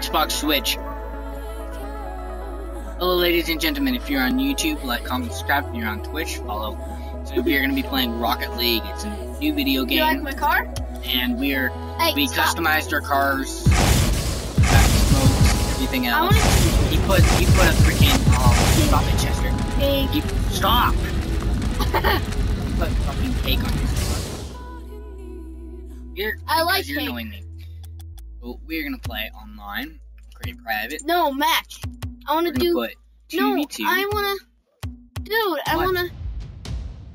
Xbox Switch. Hello, ladies and gentlemen. If you're on YouTube, like, comment, subscribe. If you're on Twitch, follow. So we are going to be playing Rocket League. It's a new video game. You like my car? and we're Hey, we stop. customized our cars, smokes, everything else. He put he put a freaking oh stop it, Chester. big. He, stop. He put fucking cake on his car. You're, I like you're cake. annoying me. So we're gonna play online, create private. no match. I to do. put No. I want to. Dude, I want to.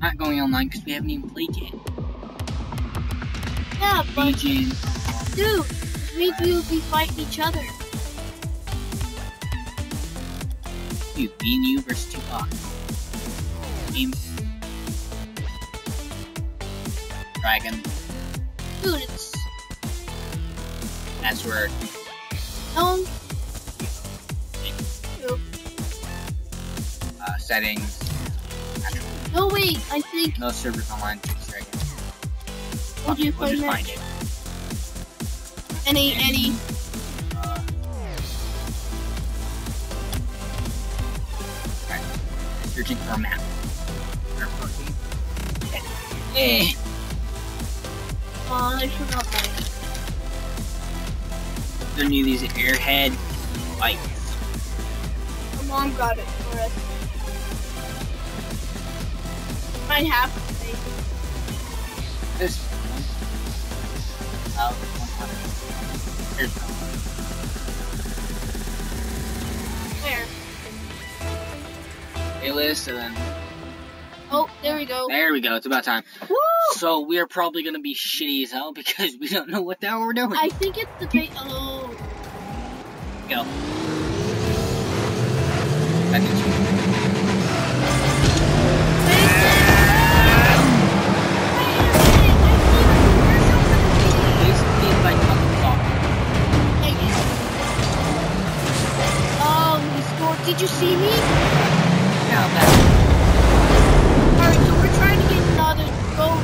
Not going online because we haven't even played yet. Yeah, but Legion. dude, means we will be fighting each other. You, me and you versus two bots. Team. Dragon. Dude, it's No. Dude, Uh, settings. No, wait. I think. No servers online. Dragon. Would you We'll match? find it. Any, any. Uh, okay. Searching for a map. Eh. Oh, I forgot that. There new these Airhead Bites. My mom got it for us. Might have. This one. Hundred. Here's one. Where? Playlist and then Oh, there we go. there we go. It's about time. Woo! So we are probably gonna be shitty as hell because we don't know what the hell we're doing. I think it's the bait. Oh. Go. I need you. Oh. Did you see me? Now that Alright, so we're trying to get another goal.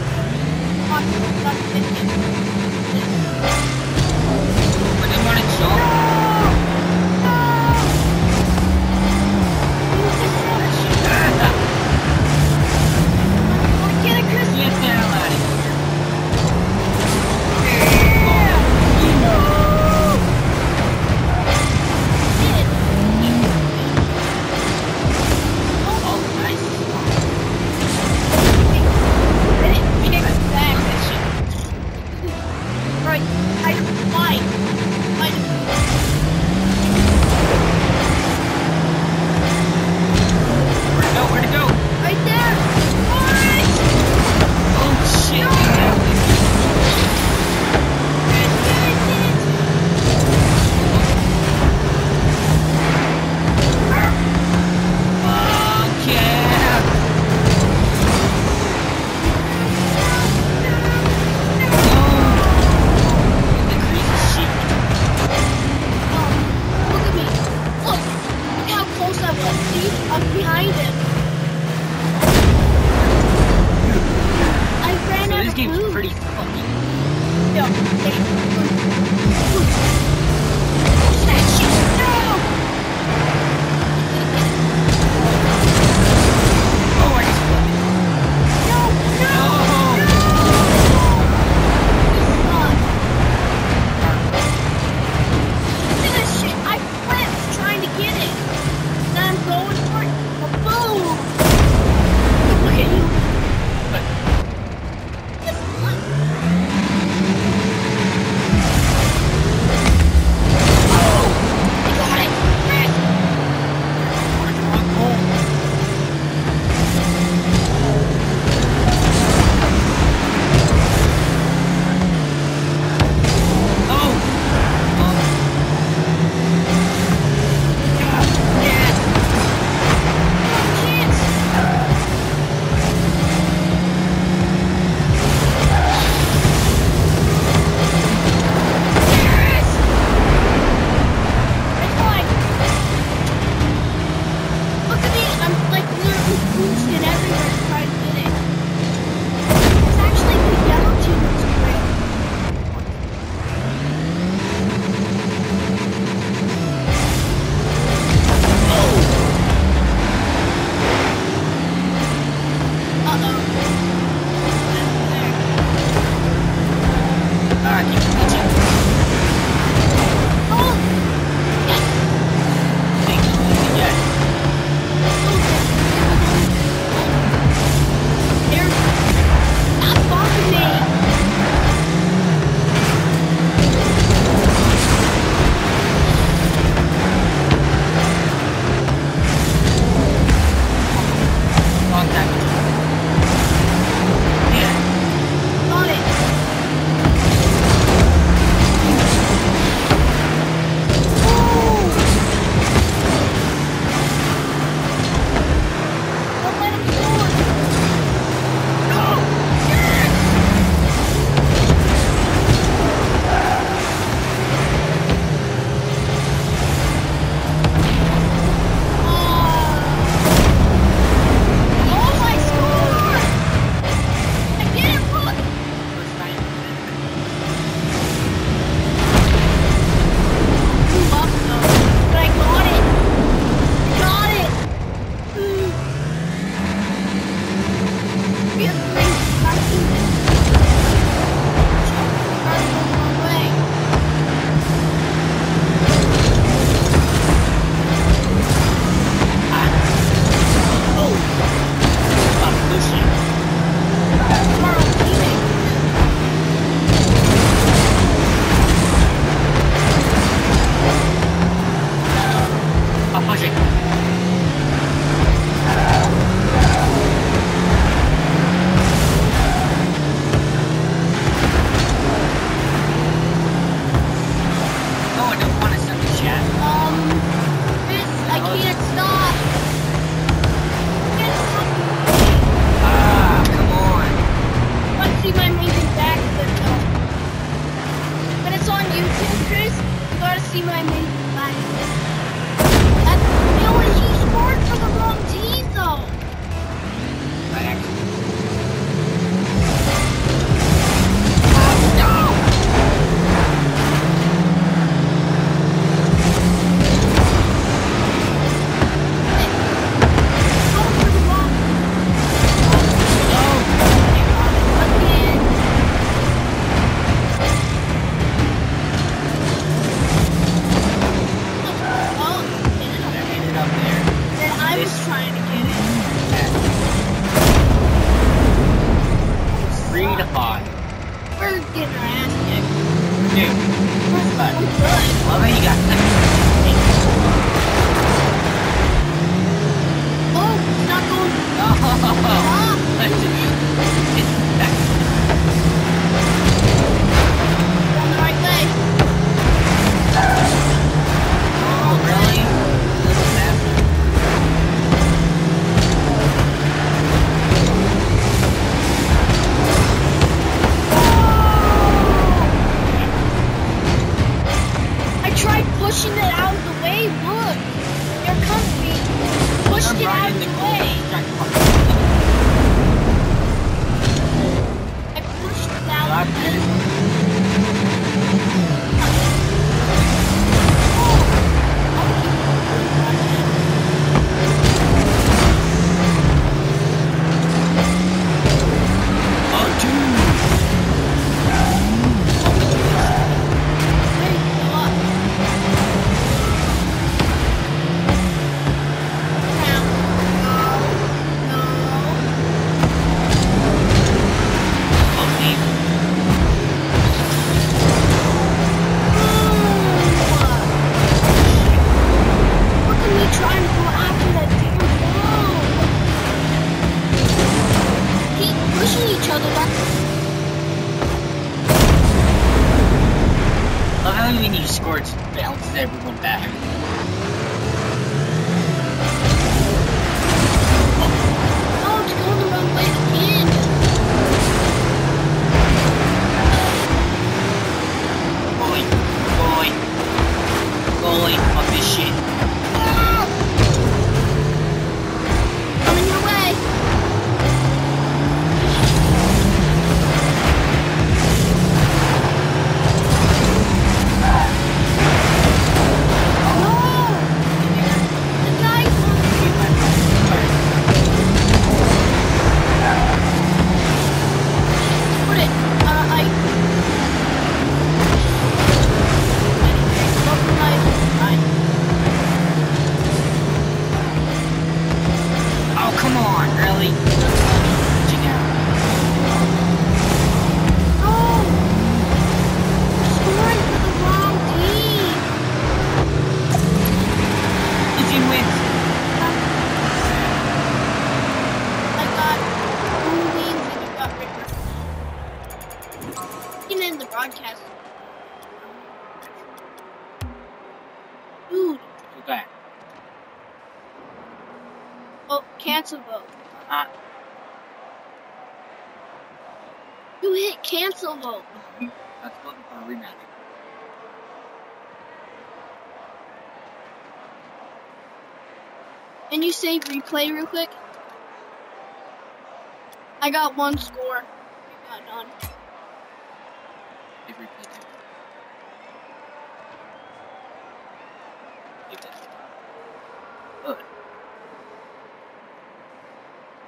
first get her ass kicked. What you oh, not going. Oh, shuttle back. I love how when you it bounces everyone back. Okay. Oh, cancel vote. Ah, you hit cancel vote. Mm-hmm. That's voting for a rematch. Can you save replay real quick? I got one score. You got none. you did. Good.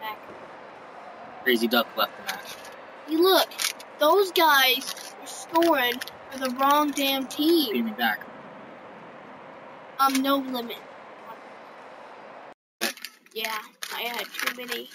Back. Crazy Duck left the match. Hey, look. Those guys are scoring for the wrong damn team. Give me back. Um, no limit. Yeah, I had too many.